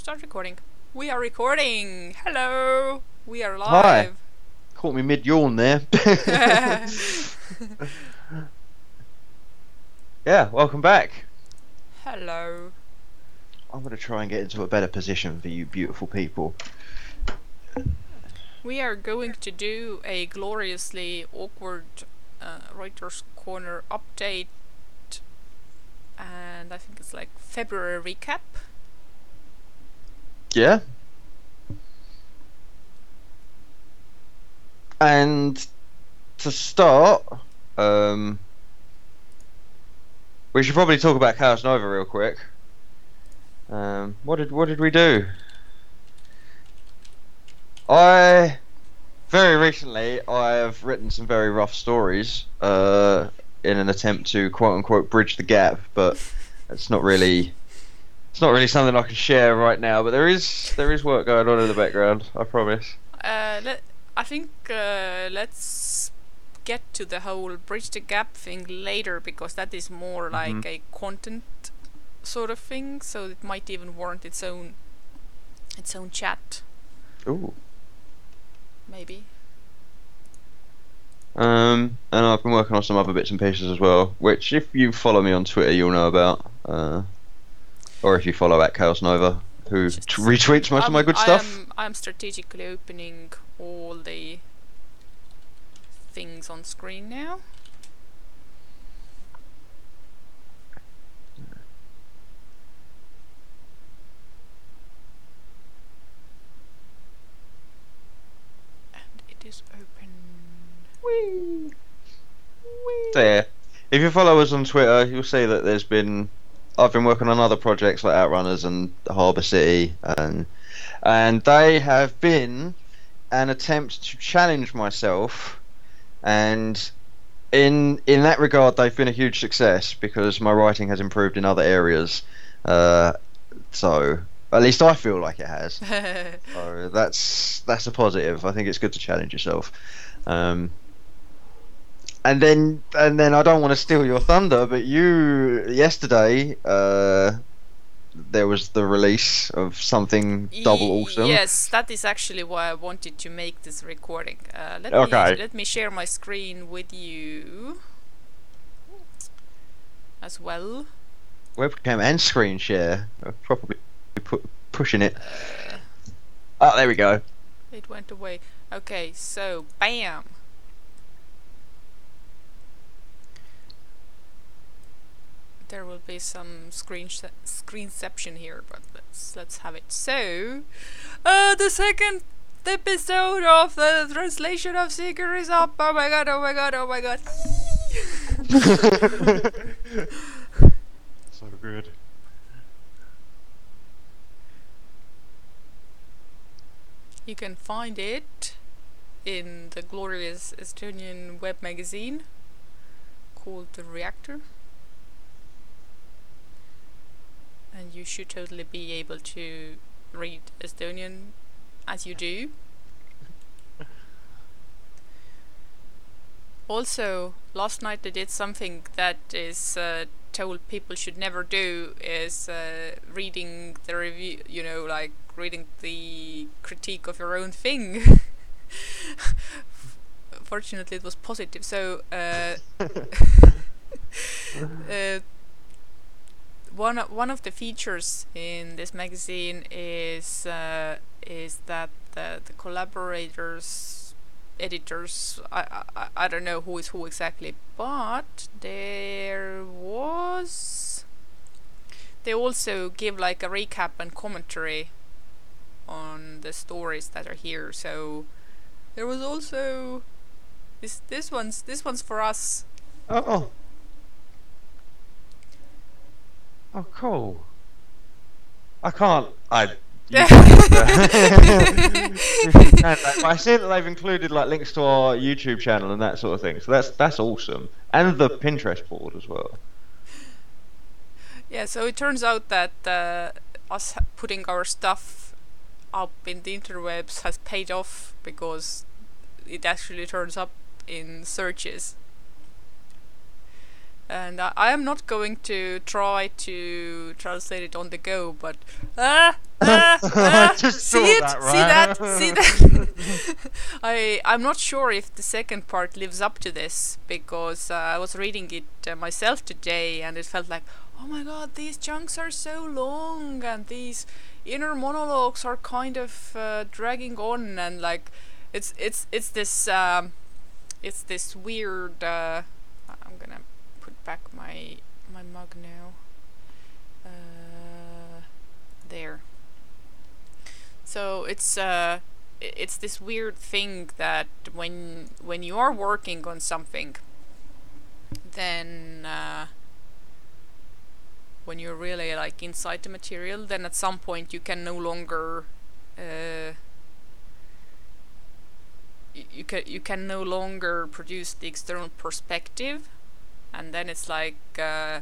Start recording. We are recording. Hello. We are live. Hi. Caught me mid yawn there. yeah, welcome back. Hello. I'm going to try and get into a better position for you beautiful people. We are going to do a gloriously awkward uh, Writer's Corner update. And I think it's like February recap. Yeah? And to start, um, we should probably talk about Chaos Nova real quick. Um, what did what did we do? I very recently I have written some very rough stories uh, in an attempt to quote unquote bridge the gap, but it's not really it's not really something I can share right now. But there is there is work going on in the background. I promise. Uh, let, I think uh, let's get to the whole bridge the gap thing later because that is more like a content sort of thing. So it might even warrant its own its own chat, Ooh. maybe. Um, and I've been working on some other bits and pieces as well, which if you follow me on Twitter, you'll know about. Uh, or if you follow at Chaos Nova, who Just- t- retweets most of my good I stuff. am, I'm strategically opening all the things on screen now. And it is open. So yeah, if you follow us on Twitter, you'll see that there's been I've been working on other projects like Outrunners and Harbour City, and and they have been an attempt to challenge myself, and in in that regard, they've been a huge success because my writing has improved in other areas. Uh, so at least I feel like it has. So that's that's a positive. I think it's good to challenge yourself. Um, and then and then I don't want to steal your thunder, but you yesterday uh, there was the release of something double awesome. Yes, that is actually why I wanted to make this recording. Uh, let Okay. me let me share my screen with you as well. Webcam and screen share. are probably pu- pushing it. Uh, Oh, there we go. it went away. Okay, so bam. There will be some screen screenception here, but let's let's have it. So, uh, the second episode of the translation of Seeker is up. Oh my god! Oh my god! Oh my god! so good. You can find it in the glorious Estonian web magazine called The Reaktor. And you should totally be able to read Estonian as you do. Also, last night they did something that is uh, told people should never do is uh, reading the review, you know, like reading the critique of your own thing. Fortunately, it was positive. So, uh, uh, one one of the features in this magazine is uh, is that the, the collaborators editors I, I I- don't know who is who exactly but there was they also give like a recap and commentary on the stories that are here so there was also this this one's this one's for us Oh. Oh, cool. I can't. I. I see that they've included like links to our YouTube channel and that sort of thing. So that's that's awesome, and the Pinterest board as well. Yeah, so it turns out that uh, us putting our stuff up in the interwebs has paid off because it actually turns up in searches. And I, I am not going to try to translate it on the go, but ah, see it? that, See that? See that? I I'm not sure if the second part lives up to this because uh, I was reading it uh, myself today and it felt like, oh my god, these chunks are so long and these inner monologues are kind of uh, dragging on and like it's it's it's this um, it's this weird. Uh, I'm gonna back my my mug now. Uh, there. So it's uh, it's this weird thing that when when you are working on something, then uh, when you're really like inside the material, then at some point you can no longer uh, you can you can no longer produce the external perspective, and then it's like uh,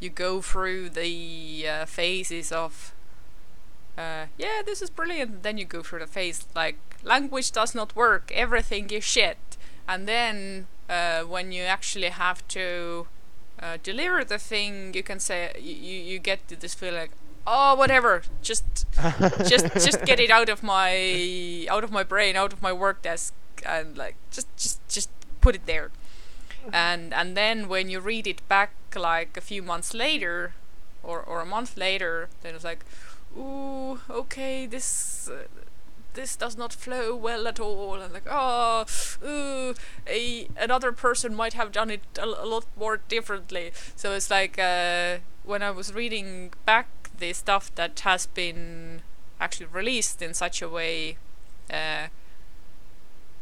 you go through the uh, phases of uh, yeah, this is brilliant. Then you go through the phase like language does not work, everything is shit, and then uh, when you actually have to uh, deliver the thing, you can say you, you, get to this feeling like oh whatever, just just just get it out of my out of my brain, out of my work desk, and like just just just put it there. And and then when you read it back like a few months later, or or a month later, then it's like, ooh, okay, this. Uh, this does not flow well at all, and like, oh, ooh, a another person might have done it a lot more differently. So it's like uh, when I was reading back the stuff that has been actually released in such a way uh,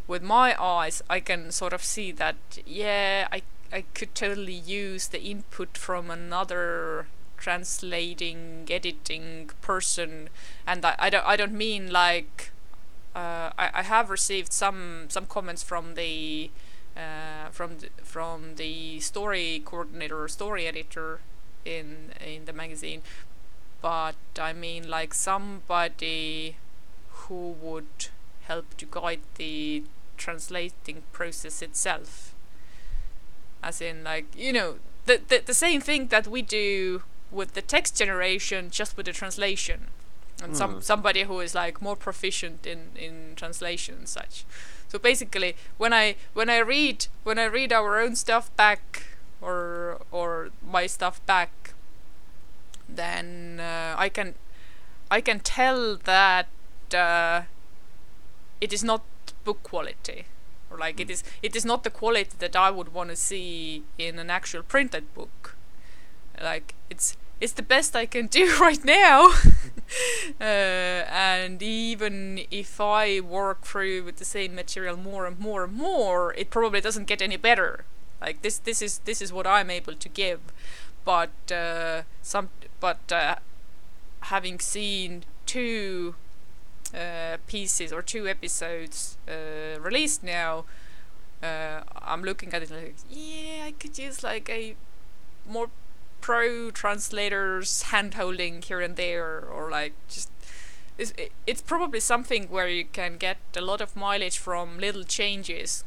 with my eyes i can sort of see that yeah i i could totally use the input from another translating editing person. And i, I don't i don't mean like uh, I, I have received some some comments from the uh, from the, from the story coordinator or story editor in in the magazine. But I mean like somebody who would help to guide the translating process itself. As in like you know the, the the same thing that we do with the text generation just with the translation. And some Mm. somebody who is like more proficient in in translation and such. So basically when i when i read when i read our own stuff back or or my stuff back then uh, I can I can tell that uh, it is not book quality. Or like it is it is not the quality that I would want to see in an actual printed book. Like it's it's the best I can do right now. Uh, and even if I work through with the same material more and more and more it probably doesn't get any better. Like this this is this is what I'm able to give. But uh, some but uh, having seen two uh, pieces or two episodes uh, released now, uh, I'm looking at it like, yeah, I could use like a more pro translators hand holding here and there, or like just. It's, it's probably something where you can get a lot of mileage from little changes,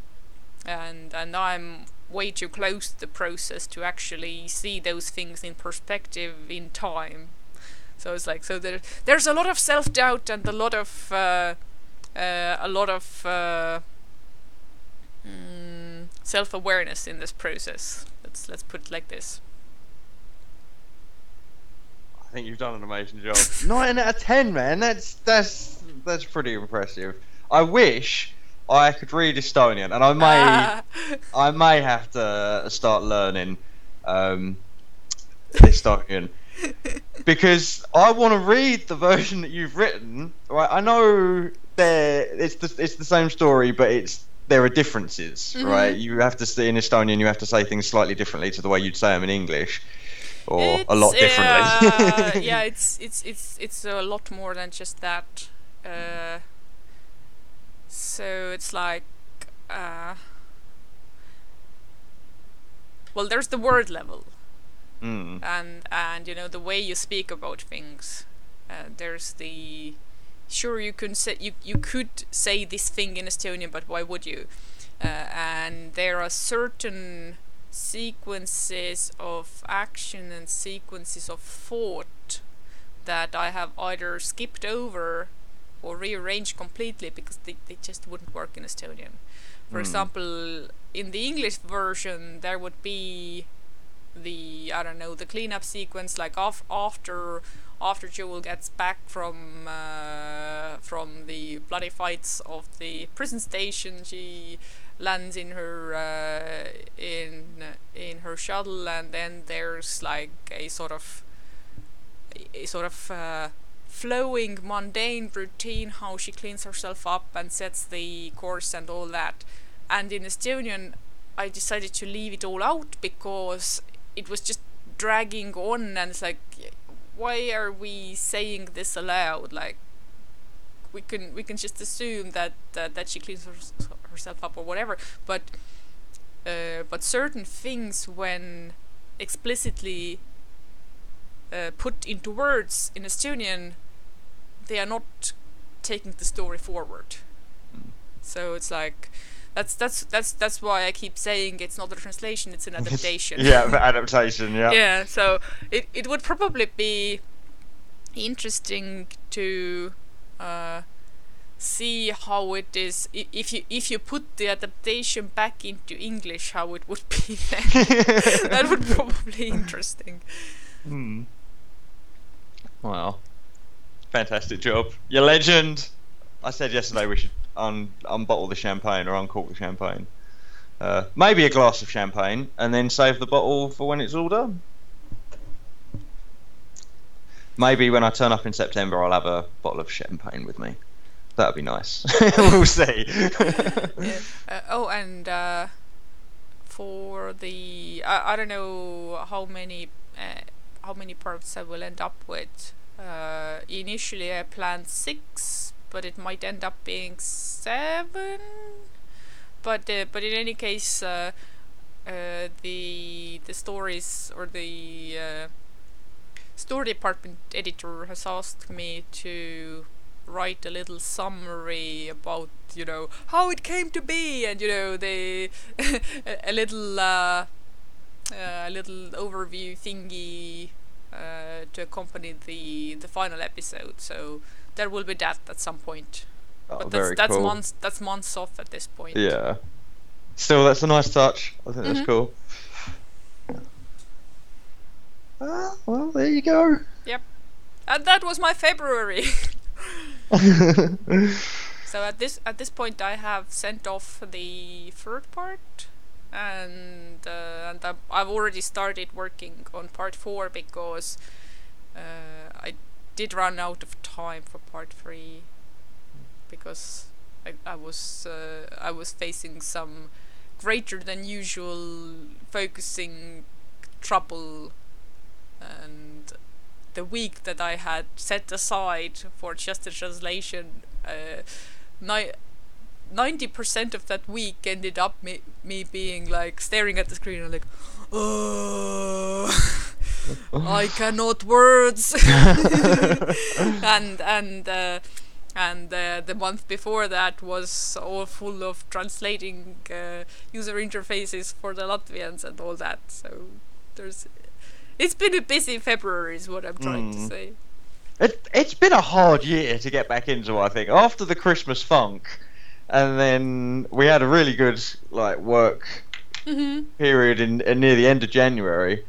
and and I'm way too close to the process to actually see those things in perspective in time. So it's like so there there's a lot of self doubt and a lot of uh, uh, a lot of uh, mm, self awareness in this process. Let's let's put it like this. I think you've done an amazing job. Nine out of ten, man. That's that's that's pretty impressive. I wish I could read Estonian, and I may I may have to start learning um, Estonian because I want to read the version that you've written. Right, I know there it's the it's the same story, but it's there are differences, Mhm. right? You have to say in Estonian, you have to say things slightly differently to the way you'd say them in English, or a lot It's, uh, differently. yeah, it's it's it's it's a lot more than just that. Uh, so it's like, uh, well, there's the word level, Mm. and and you know the way you speak about things. Uh, there's the sure you can say you you could say this thing in Estonian, but why would you? Uh, and there are certain sequences of action and sequences of thought that I have either skipped over or rearranged completely because they, they just wouldn't work in Estonian. For Mm. example, in the English version, there would be the I don't know the cleanup sequence like off after after Joel gets back from uh, from the bloody fights of the prison station. She lands in her uh, in in her shuttle, and then there's like a sort of a, sort of uh, flowing mundane routine how she cleans herself up and sets the course and all that. And in Estonian, I decided to leave it all out because it was just dragging on, and it's like, why are we saying this aloud? Like, we can we can just assume that that, that she cleans her, herself up or whatever. But uh, but certain things when explicitly uh, put into words in Estonian, they are not taking the story forward. So it's like that's that's that's that's why I keep saying it's not a translation; it's an adaptation. yeah, the adaptation. Yeah. yeah. So it it would probably be interesting to uh, see how it is if you if you put the adaptation back into English, how it would be. Then. that would probably be interesting. Hmm. Wow. Fantastic job. You're legend. I said yesterday we should un- unbottle the champagne or uncork the champagne. Uh, maybe a glass of champagne and then save the bottle for when it's all done. Maybe when I turn up in September, I'll have a bottle of champagne with me. That'd be nice. we'll see. Yeah. Uh, oh, and uh, for the I, I don't know how many uh, how many parts I will end up with. Uh, initially, I planned six, but it might end up being seven. But uh, but in any case, uh, uh, the the stories or the uh, story department editor has asked me to write a little summary about you know how it came to be and you know the a, little uh, a little overview thingy uh, to accompany the the final episode so there will be that at some point Oh, but that's that's cool. months that's months off at this point Yeah. Still, that's a nice touch. I think Mhm. that's cool. Ah, well, there you go. Yep. And that was my february So at this at this point, I have sent off the third part, and uh, and I've, I've already started working on part four because uh, I did run out of time for part three because I, I was uh, I was facing some greater than usual focusing trouble and the week that I had set aside for just the translation, uh, ni- 90% of that week ended up me, me being like staring at the screen and like, oh, I cannot words. and and uh, and uh, the month before that was all full of translating uh, user interfaces for the Latvians and all that. So there's it's been a busy February, is what I'm trying to Mm. say. It, it's been a hard year to get back into, I think. After the Christmas funk, and then we had a really good like work hmm period in, in near the end of January,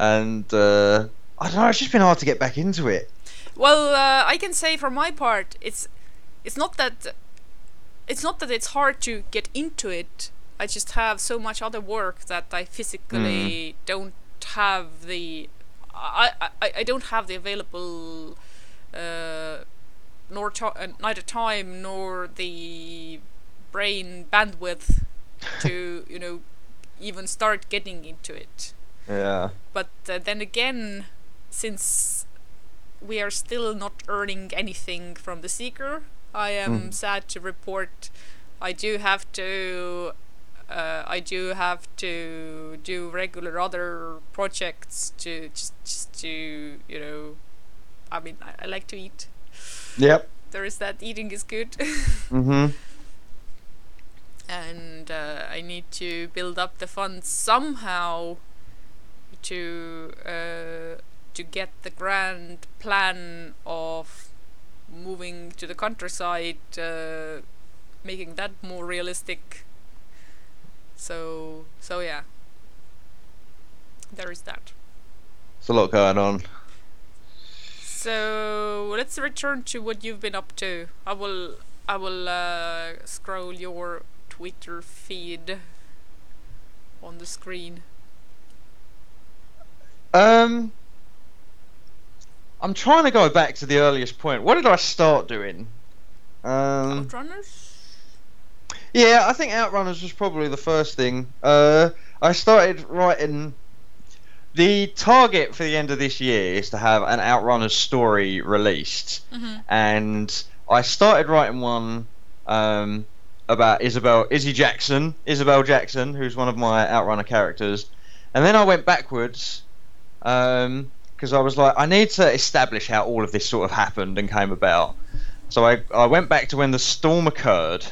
and uh, I don't know. It's just been hard to get back into it. Well, uh, I can say for my part, it's it's not that it's not that it's hard to get into it. I just have so much other work that I physically don't have the I, I, I don't have the available uh, nor to, uh, neither time nor the brain bandwidth to you know even start getting into it Yeah. but uh, then again since we are still not earning anything from the seeker i am Mm. sad to report i do have to uh, i do have to do regular other projects to just just to you know i mean i, I like to eat Yep. there is that eating is good Mhm. and uh, I need to build up the funds somehow to uh, to get the grand plan of moving to the countryside, uh, making that more realistic. So so yeah, there is that. It's a lot going on. So let's return to what you've been up to. I will I will uh, scroll your Twitter feed on the screen. Um, I'm trying to go back to the earliest point. What did I start doing? Um, Outrunners? yeah, I think Outrunners was probably the first thing. Uh, I started writing. The target for the end of this year is to have an Outrunners story released, hmm and I started writing one um, about Isabel, Izzy Jackson, Isabel Jackson, who's one of my Outrunner characters, and then I went backwards because I was like, I need to establish how all of this sort of happened and came about. So I, I went back to when the storm occurred,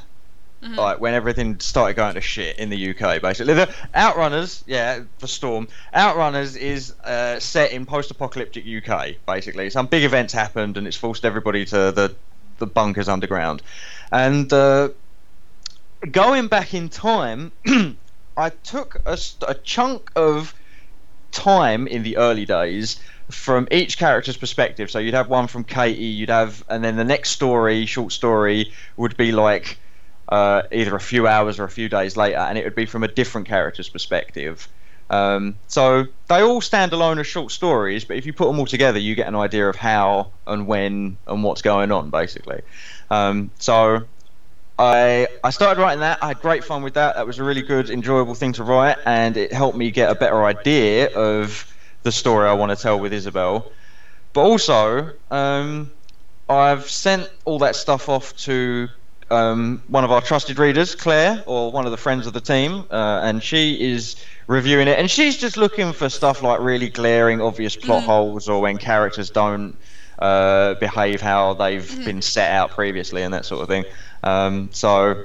Mhm. like when everything started going to shit in the UK, basically. The Outrunners, yeah, the storm. Outrunners is uh, set in post-apocalyptic UK, basically. Some big events happened, and it's forced everybody to the the bunkers underground. And uh, going back in time, I took a, a chunk of time in the early days from each character's perspective. So you'd have one from Katie, you'd have, and then the next story, short story, would be like uh, either a few hours or a few days later, and it would be from a different character's perspective. Um, so they all stand alone as short stories, but if you put them all together, you get an idea of how and when and what's going on, basically. Um, so I I started writing that. I had great fun with that. That was a really good, enjoyable thing to write, and it helped me get a better idea of the story I want to tell with Isabel. But also, um, I've sent all that stuff off to um, one of our trusted readers, Claire, or one of the friends of the team, uh, and she is reviewing it. And she's just looking for stuff like really glaring, obvious plot Mhm. holes, or when characters don't uh, behave how they've Mhm. been set out previously, and that sort of thing. Um, so,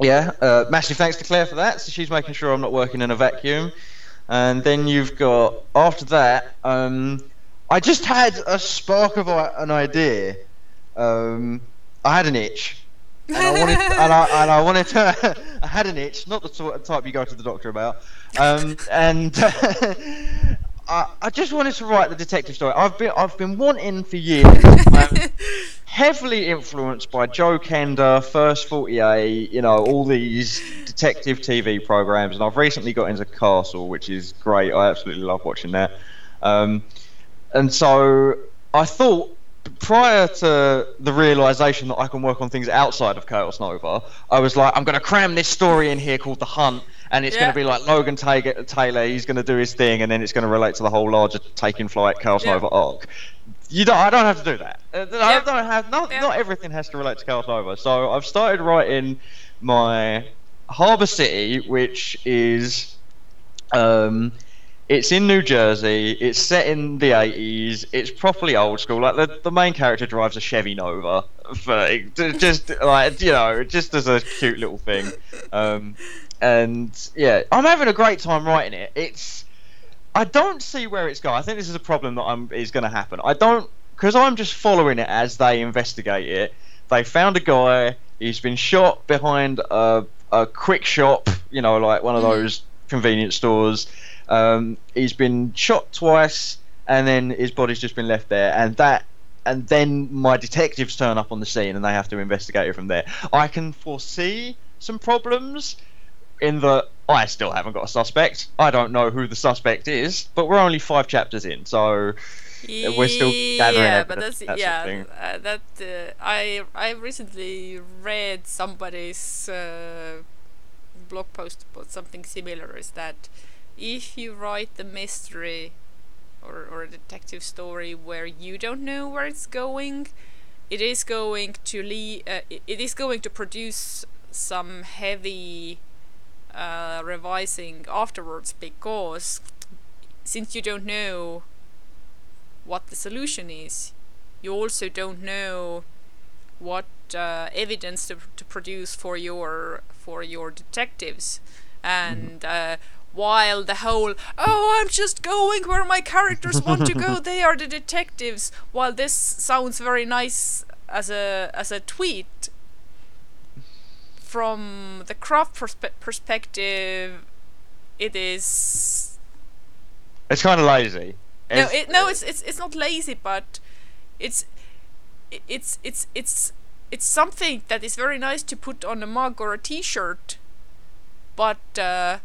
yeah, uh, massive thanks to Claire for that. So she's making sure I'm not working in a vacuum. And then you've got after that, um, I just had a spark of an idea. Um, I had an itch, and I wanted, and I, and I wanted to. I had an itch, not the sort of type you go to the doctor about, um, and I, I just wanted to write the detective story. I've been, I've been wanting for years. Heavily influenced by Joe Kenda, First 48, you know, all these detective TV programs, and I've recently got into Castle, which is great. I absolutely love watching that. Um, and so I thought prior to the realization that I can work on things outside of Chaos Nova, I was like, I'm going to cram this story in here called The Hunt, and it's going to be like Logan Taylor, he's going to do his thing, and then it's going to relate to the whole larger Taking Flight Chaos Yeah. Nova arc. You don't, I don't have to do that. Uh, I Yeah. don't have, not, Yeah. not everything has to relate to Chaos Nova. So I've started writing my Harbour City, which is um, it's in New Jersey. It's set in the 80s. It's properly old school. Like the, the main character drives a Chevy Nova, for, just like you know, just as a cute little thing. Um, and yeah, I'm having a great time writing it. It's I don't see where it's going. I think this is a problem that I'm, is going to happen. I don't because I'm just following it as they investigate it. They found a guy. He's been shot behind a, a quick shop, you know, like one of Mhm. those convenience stores. Um, he's been shot twice, and then his body's just been left there, and that. And then my detectives turn up on the scene, and they have to investigate it from there. I can foresee some problems in that I still haven't got a suspect. I don't know who the suspect is, but we're only five chapters in, so we're still gathering yeah, but that's that yeah. Uh, that uh, I I recently read somebody's uh, blog post about something similar. Is that if you write the mystery or or a detective story where you don't know where it's going, it is going to le- uh, it is going to produce some heavy uh, revising afterwards because since you don't know what the solution is, you also don't know what uh, evidence to, to produce for your for your detectives. And uh, while the whole oh I'm just going where my characters want to go they are the detectives. While this sounds very nice as a as a tweet from the craft perspe- perspective it is It's kind of lazy. no It's- it, no it's, it's it's not lazy but it's it's it's it's it's something that is very nice to put on a mug or a t-shirt but uh,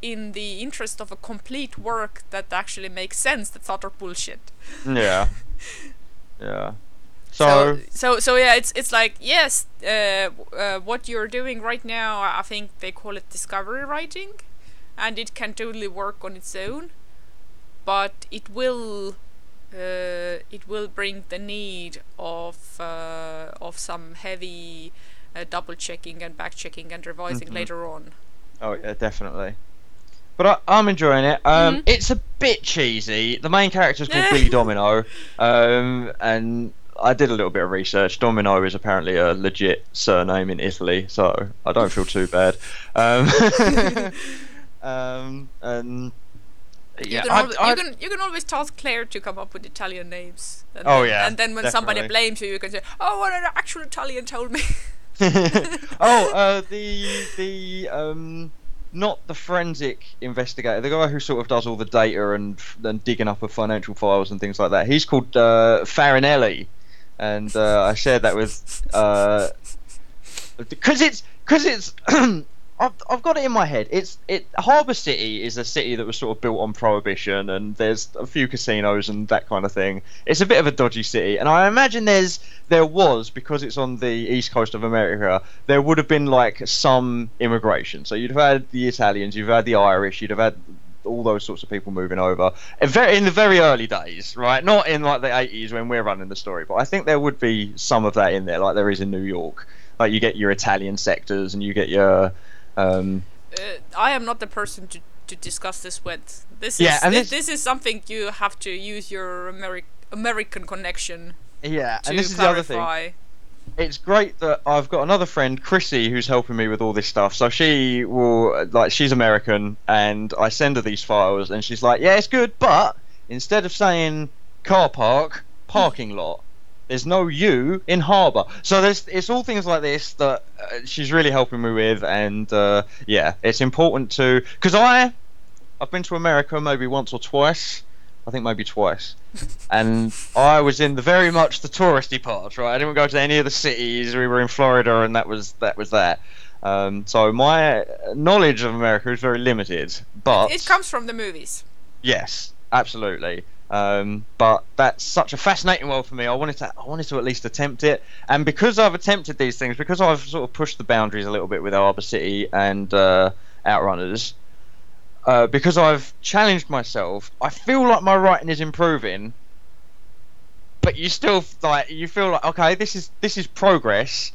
in the interest of a complete work that actually makes sense that's utter bullshit Yeah. Yeah. So So, so so yeah it's it's like yes uh, uh, what you're doing right now i think they call it discovery writing and it can totally work on its own but it will uh, it will bring the need of uh, of some heavy uh, double checking and back checking and revising Mhm. later on oh yeah, definitely. But I, I'm enjoying it. Um, Mhm. it's a bit cheesy. The main character's called Billy Domino, um, and I did a little bit of research. Domino is apparently a legit surname in Italy, so I don't feel too bad. Um, um, and you, yeah, can I- always, I- you can you can always task Claire to come up with Italian names. And Oh, then, yeah, and then when somebody blames you, you can say, "Oh, what an actual Italian told me." oh, uh, the the um, not the forensic investigator, the guy who sort of does all the data and and digging up of financial files and things like that. He's called uh, Farinelli, and uh, I shared that with because it's because it's. I've, I've got it in my head. It's it. Harbour City is a city that was sort of built on prohibition, and there's a few casinos and that kind of thing. It's a bit of a dodgy city, and I imagine there's there was because it's on the east coast of America. There would have been like some immigration. So you'd have had the Italians, you've had the Irish, you'd have had all those sorts of people moving over. In very in the very early days, right? Not in like the 80s when we're running the story, but I think there would be some of that in there, like there is in New York. Like you get your Italian sectors and you get your um, uh, I am not the person to, to discuss this with. This Yeah, is and this, this- is something you have to use your Ameri- American connection yeah, to and this is the other thing. It's great that I've got another friend, Chrissy, who's helping me with all this stuff. So she will, like, she's American, and I send her these files, and she's like, "Yeah, it's good, but instead of saying car park, parking lot, there's no U in harbour. So there's, it's all things like this that uh, she's really helping me with, and uh, yeah, it's important to, because I, I've been to America maybe once or twice. I think maybe twice. And I was in the very much the touristy part, right? I didn't go to any of the cities. We were in Florida, and that was that was that. Um, so my knowledge of America is very limited. But It comes from the movies. yes, absolutely. Um, but that's such a fascinating world for me. I wanted to, I wanted to at least attempt it, and because I've attempted these things, because I've sort of pushed the boundaries a little bit with Harbour City and uh, Outrunners, uh, because I've challenged myself, I feel like my writing is improving. But you still like you feel like okay, this is this is progress,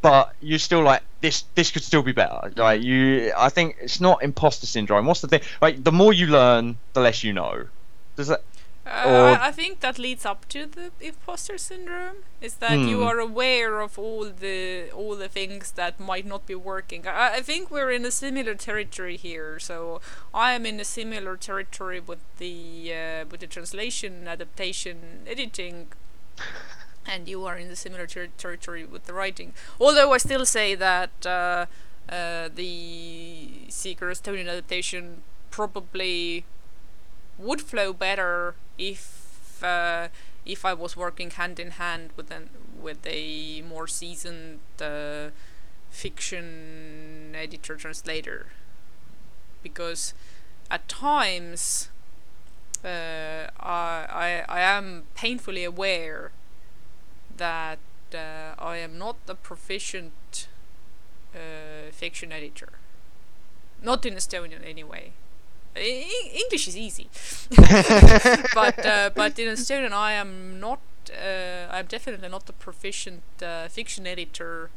but you're still like this this could still be better. Like you, I think it's not imposter syndrome. What's the thing? Like the more you learn, the less you know. Does that? Uh, I, I think that leads up to the imposter syndrome. Is that you Hmm. are aware of all the all the things that might not be working. I, I think we're in a similar territory here. So I am in a similar territory with the uh, with the translation, adaptation, editing, and you are in the similar ter- territory with the writing. Although I still say that uh, uh, the Seeker Estonian adaptation probably would flow better if uh, if I was working hand in hand with an with a more seasoned uh, fiction editor translator because at times uh, I, I I am painfully aware that uh, I am not a proficient uh, fiction editor. Not in Estonian, anyway. English is easy, but uh, but in Estonian, I am not. Uh, I'm definitely not a proficient uh, fiction editor.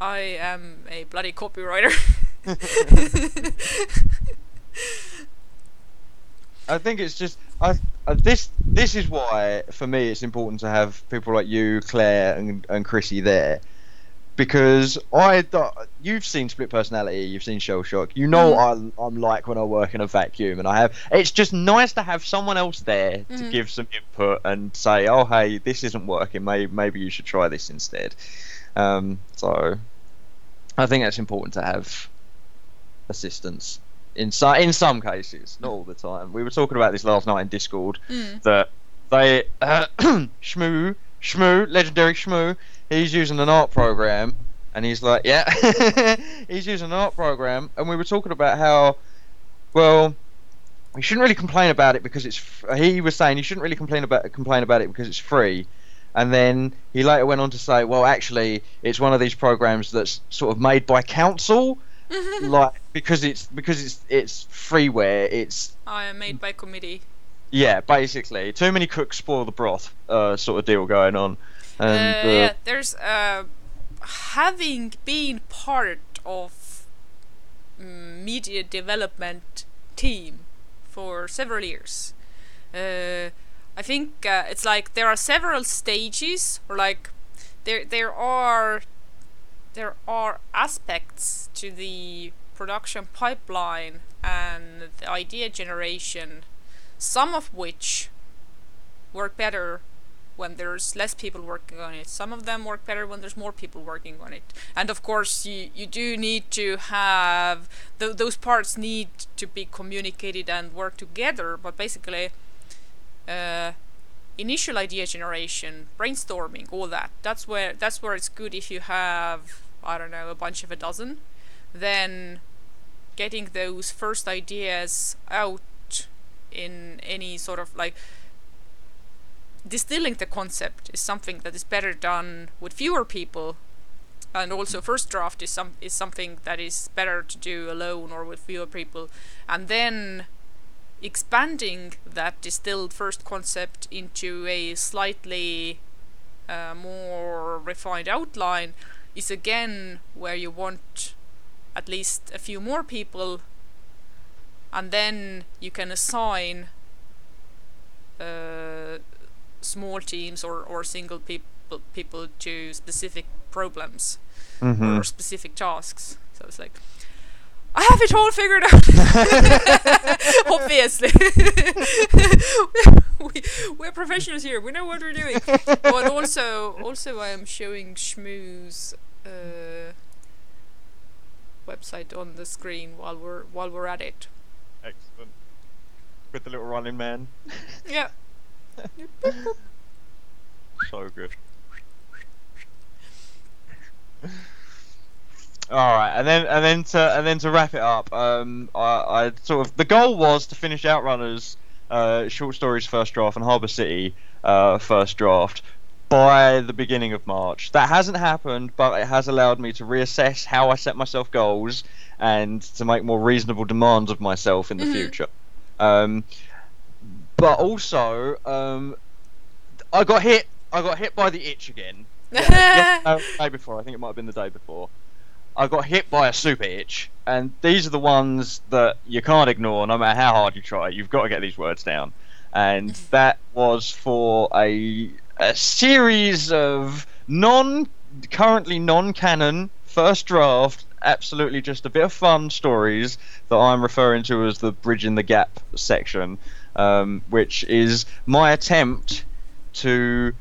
I am a bloody copywriter. I think it's just I uh, this this is why for me it's important to have people like you, Claire, and and Chrissy there, because I you've seen split personality, you've seen shell shock. You know Mhm. I, I'm like when I work in a vacuum, and I have. It's just nice to have someone else there to Mhm. give some input and say, "Oh, hey, this isn't working. Maybe maybe you should try this instead." Um, so I think that's important to have assistance in some in some cases, not all the time. We were talking about this last night in Discord Mm. that they uh, Shmoo Shmoo legendary Shmoo he's using an art program and he's like yeah he's using an art program and we were talking about how well we shouldn't really complain about it because it's he was saying you shouldn't really complain about complain about it because it's free and then he later went on to say well actually it's one of these programs that's sort of made by council like because it's because it's it's freeware it's oh, I am made by committee. Yeah, basically, too many cooks spoil the broth, uh, sort of deal going on. And uh, uh, yeah, there's uh, having been part of media development team for several years. Uh, I think uh, it's like there are several stages, or like there there are there are aspects to the production pipeline and the idea generation, some of which work better when there's less people working on it. Some of them work better when there's more people working on it. And of course, you, you do need to have th- those parts need to be communicated and work together. But basically, uh, initial idea generation, brainstorming, all that. That's where that's where it's good if you have I don't know a bunch of a dozen. Then getting those first ideas out in any sort of like distilling the concept is something that is better done with fewer people. And also first draft is some is something that is better to do alone or with fewer people. And then expanding that distilled first concept into a slightly uh, more refined outline is again where you want at least a few more people and then you can assign uh, small teams or, or single people people to specific problems mhm. or specific tasks. So it's like I have it all figured out. Obviously, we, we're professionals here. We know what we're doing. But also, also, I am showing Schmoo's uh, website on the screen while we're while we're at it. Excellent with the little running man. Yeah. So good. All right, and then and then to and then to wrap it up, um, I, I sort of the goal was to finish Outrunners, uh, short stories first draft and Harbour City, uh, first draft by the beginning of March. That hasn't happened, but it has allowed me to reassess how I set myself goals and to make more reasonable demands of myself in the Mhm. future. Um, but also, um, I got hit. I got hit by the itch again. yeah, no, day before. I think it might have been the day before. I got hit by a super itch, and these are the ones that you can't ignore, no matter how hard you try. You've got to get these words down, and that was for a a series of non currently non-canon first draft absolutely just a bit of fun stories that I'm referring to as the bridge in the gap section um, which is my attempt to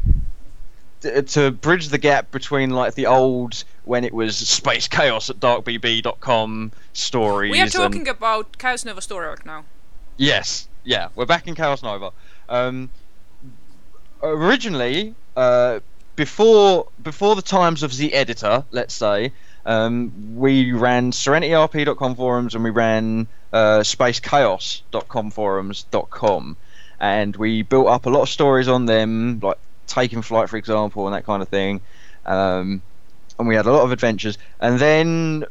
to bridge the gap between like the old when it was space chaos at darkbb.com stories we are and- talking about Chaos Nova story arc now. Yes, yeah, we're back in Chaos Nova. Um, originally, uh, before before the times of the editor, let's say, um, we ran SerenityRP.com forums and we ran uh, SpaceChaos.com forums.com, and we built up a lot of stories on them, like taking flight, for example, and that kind of thing. Um, and we had a lot of adventures, and then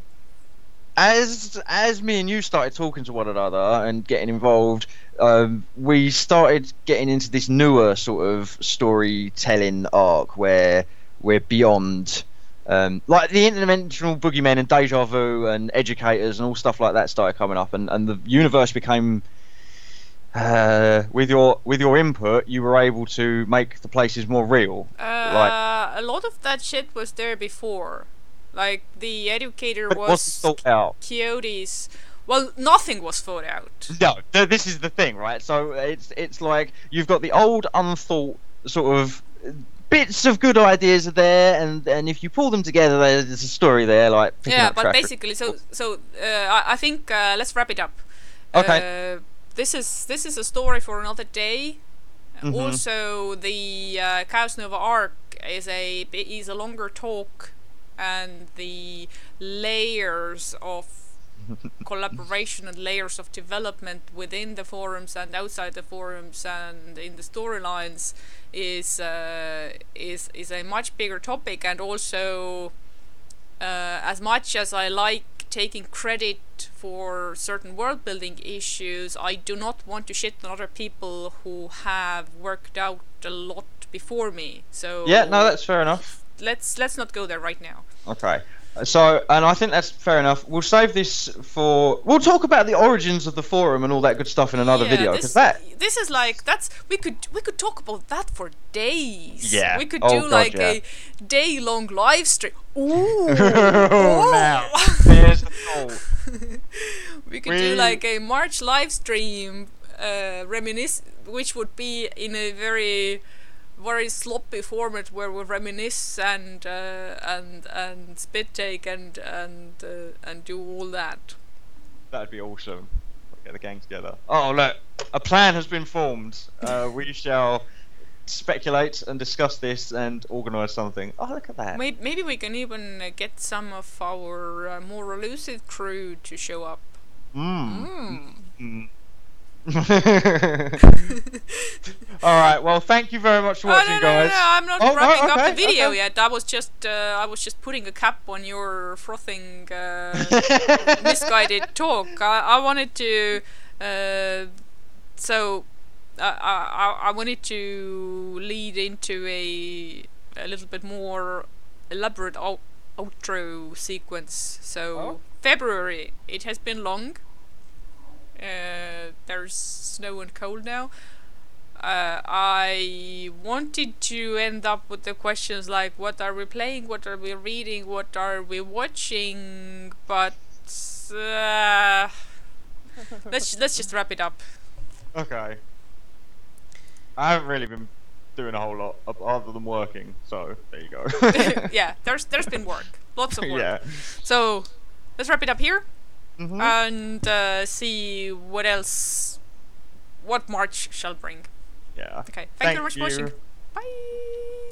as as me and you started talking to one another and getting involved, um, we started getting into this newer sort of storytelling arc where we're beyond. Um, like the interdimensional boogeymen and deja vu and educators and all stuff like that started coming up, and, and the universe became. Uh, with your with your input, you were able to make the places more real. Uh, a lot of that shit was there before. Like the educator But was thought out. Coyotes. Well, nothing was thought out. No, th- this is the thing, right? So it's it's like you've got the old unthought sort of bits of good ideas are there, and and if you pull them together, there's a story there. Like Yeah, but basically, so so uh, I, I think uh, let's wrap it up. Okay. Uh, this is this is a story for another day. Mhm. Also, the uh, Chaos Nova arc is a is a longer talk, and the layers of collaboration and layers of development within the forums and outside the forums and in the storylines is uh, is is a much bigger topic and also uh, as much as I like taking credit for certain world building issues, I do not want to shit on other people who have worked out a lot before me. So yeah, no, that's fair enough. Let's let's not go there right now. Okay. So, and I think that's fair enough. We'll save this for. We'll talk about the origins of the forum and all that good stuff in another Yeah, video. This, Because that. this is like that's we could we could talk about that for days. Yeah. We could Oh, do God, like yeah. a day long live stream. Ooh. Oh, now, there's the thought. we could do like a March live stream, uh, reminisce, which would be in a very, very sloppy format where we reminisce and uh, and and spit take and and uh, and do all that. That'd be awesome. Get the gang together. Oh look, a plan has been formed. Uh, we shall speculate and discuss this and organise something. Oh look at that. Maybe, maybe we can even uh, get some of our uh, more elusive crew to show up. Mm. Mm. All right. Well, thank you very much for Oh, watching, no, no, no, guys. no, I'm not Oh, no, wrapping up the video okay. yet. I was just uh, I was just putting a cap on your frothing uh, misguided talk. I, I wanted to, uh, so I, I I wanted to lead into a a little bit more elaborate out- outro sequence. So Oh. February, it has been long. Uh, there's snow and cold now. Uh, I wanted to end up with the questions like what are we playing, what are we reading, what are we watching, but uh, let's let's just wrap it up. okay. I haven't really been doing a whole lot other than working, so there you go. yeah, there's there's been work, lots of work. yeah. So let's wrap it up here Mhm. and uh, see what else, what March shall bring. yeah. Okay, thank, Thank you very much for watching. Bye.